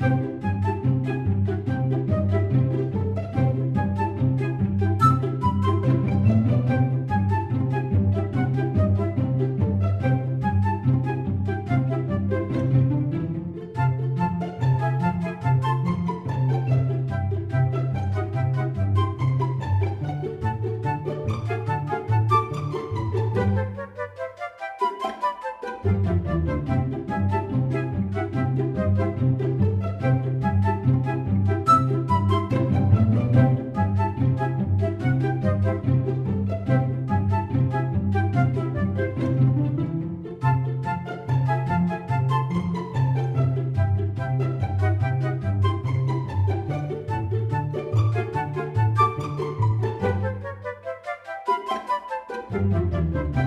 Música Música